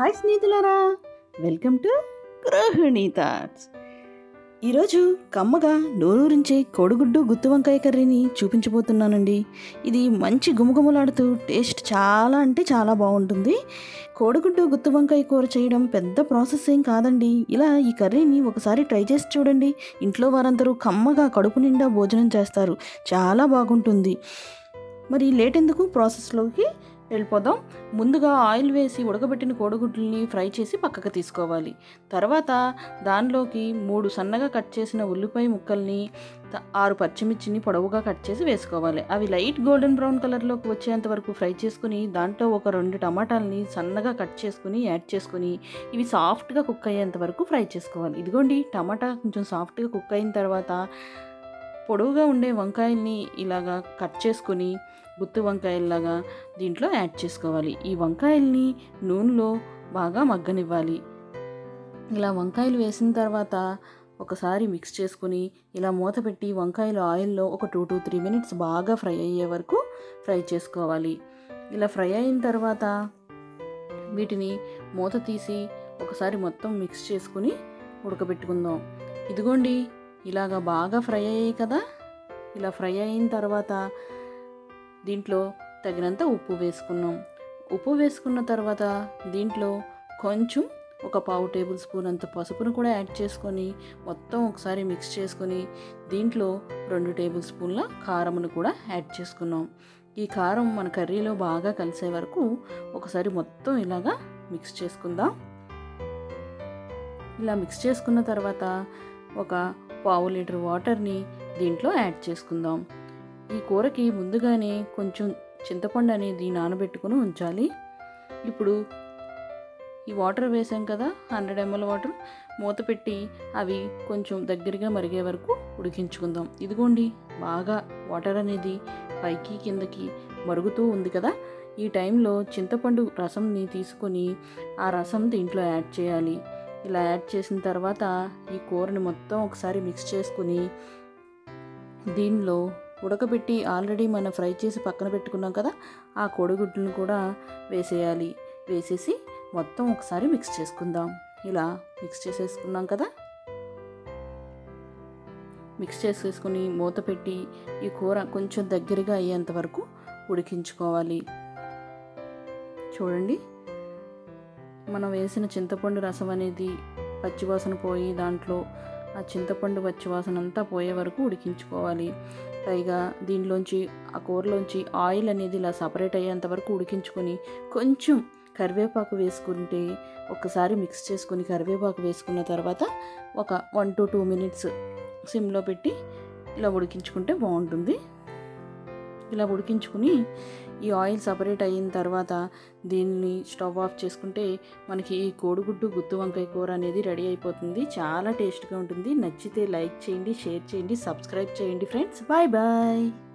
Hi స్నేహితులారా. Welcome to Gruhini thoughts. ఈరోజు కమ్మగా నోరూరించే కోడిగుడ్డు గుత్తి వంకాయ కర్రీని చూపించబోతున్నానండి. ఇది మంచి గుమగుమలాడుతూ టేస్ట్ చాలా అంటే చాలా బాగుంటుంది. కోడిగుడ్డు గుత్తి వంకాయ కూర చేయడం పెద్ద ప్రాసెస్ ఏం కాదండి. ఇలా ఈ కర్రీని ఒకసారి ట్రై చేసి చూడండి. ఇంట్లో వారందరూ కమ్మగా కడుపు నిండా భోజనం చేస్తారు. చాలా బాగుంటుంది. మరి లేట్ ఎందుకు ప్రాసెస్లోకి వెళ్ళిపోదాం. ముందుగా ఆయిల్ వేసి ఉడకబెట్టిన కోడిగుడ్లని ఫ్రై చేసి పక్కకు తీసుకోవాలి. తర్వాత దానిలోకి మూడు సన్నగా కట్ చేసిన ఉల్లిపాయ ముక్కల్ని ఆరు పచ్చిమిర్చిని పొడవుగా కట్ చేసి వేసుకోవాలి. అవి లైట్ గోల్డెన్ బ్రౌన్ కలర్లోకి వచ్చేంత వరకు ఫ్రై చేసుకుని దాంట్లో ఒక రెండు టమాటాలని సన్నగా కట్ చేసుకుని యాడ్ చేసుకుని ఇవి సాఫ్ట్గా కుక్ అయ్యేంత వరకు ఫ్రై చేసుకోవాలి. ఇదిగోండి టమాటా కొంచెం సాఫ్ట్గా కుక్ అయిన తర్వాత పొడవుగా ఉండే వంకాయల్ని ఇలాగా కట్ చేసుకొని గుత్తి వంకాయల్లాగా దీంట్లో యాడ్ చేసుకోవాలి. ఈ వంకాయల్ని నూనెలో బాగా మగ్గనివ్వాలి. ఇలా వంకాయలు వేసిన తర్వాత ఒకసారి మిక్స్ చేసుకుని ఇలా మూత పెట్టి వంకాయలు ఆయిల్లో ఒక టూ టు త్రీ మినిట్స్ బాగా ఫ్రై అయ్యే వరకు ఫ్రై చేసుకోవాలి. ఇలా ఫ్రై అయిన తర్వాత వీటిని మూత తీసి ఒకసారి మొత్తం మిక్స్ చేసుకుని ఉడకబెట్టుకుందాం. ఇదిగోండి ఇలాగా బాగా ఫ్రై అయ్యాయి కదా? ఇలా ఫ్రై అయిన తర్వాత దీంట్లో తగినంత ఉప్పు వేసుకున్నాం. ఉప్పు వేసుకున్న తర్వాత దీంట్లో కొంచెం ఒక పావు టేబుల్ స్పూన్ అంత పసుపును కూడా యాడ్ చేసుకొని మొత్తం ఒకసారి మిక్స్ చేసుకొని దీంట్లో రెండు టేబుల్ స్పూన్ల కారమును కూడా యాడ్ చేసుకున్నాం. ఈ కారం మన కర్రీలో బాగా కలిసే వరకు ఒకసారి మొత్తం ఇలాగా మిక్స్ చేసుకుందాం. ఇలా మిక్స్ చేసుకున్న తర్వాత ఒక పావు లీటర్ వాటర్ని దీంట్లో యాడ్ చేసుకుందాం. ఈ కూరకి ముందుగానే కొంచెం చింతపండు అనేది నానబెట్టుకుని ఉంచాలి. ఇప్పుడు ఈ వాటర్ వేసాం కదా హండ్రెడ్ ఎంఎల్ వాటర్. మూత పెట్టి అవి కొంచెం దగ్గరగా మరిగే వరకు ఉడికించుకుందాం. ఇదిగోండి బాగా వాటర్ అనేది పైకి కిందకి మరుగుతూ ఉంది కదా. ఈ టైంలో చింతపండు రసంని తీసుకొని ఆ రసం దీంట్లో యాడ్ చేయాలి. ఇలా యాడ్ చేసిన తర్వాత ఈ కూరని మొత్తం ఒకసారి మిక్స్ చేసుకుని దీనిలో ఉడకబెట్టి ఆల్రెడీ మనం ఫ్రై చేసి పక్కన పెట్టుకున్నాం కదా ఆ కోడిగుడ్లను కూడా వేసేయాలి. వేసేసి మొత్తం ఒకసారి మిక్స్ చేసుకుందాం. ఇలా మిక్స్ చేసేసుకున్నాం కదా? మిక్స్ చేసేసుకుని మూత పెట్టి ఈ కూర కొంచెం దగ్గరగా అయ్యేంత వరకు ఉడికించుకోవాలి. చూడండి. మనం వేసిన చింతపండు రసం అనేది పచ్చివాసన పోయి దాంట్లో ఆ చింతపండు పచ్చివాసన అంతా పోయే వరకు ఉడికించుకోవాలి. పైగా దీనిలోంచి ఆ కూరలోంచి ఆయిల్ అనేది ఇలా సపరేట్ అయ్యేంత వరకు ఉడికించుకొని కొంచెం కరివేపాకు వేసుకుంటే ఒకసారి మిక్స్ చేసుకుని కరివేపాకు వేసుకున్న తర్వాత ఒక వన్ టు టూ మినిట్స్ సిమ్లో పెట్టి ఇలా ఉడికించుకుంటే బాగుంటుంది. ఇలా ఉడికించుకుని ఈ ఆయిల్ సపరేట్ అయిన తర్వాత దీన్ని స్టవ్ ఆఫ్ చేసుకుంటే మనకి ఈ కోడిగుడ్డు గుత్తి వంకాయ కూర అనేది రెడీ అయిపోతుంది. చాలా టేస్ట్గా ఉంటుంది. నచ్చితే లైక్ చేయండి షేర్ చేయండి సబ్స్క్రైబ్ చేయండి ఫ్రెండ్స్. Bye bye.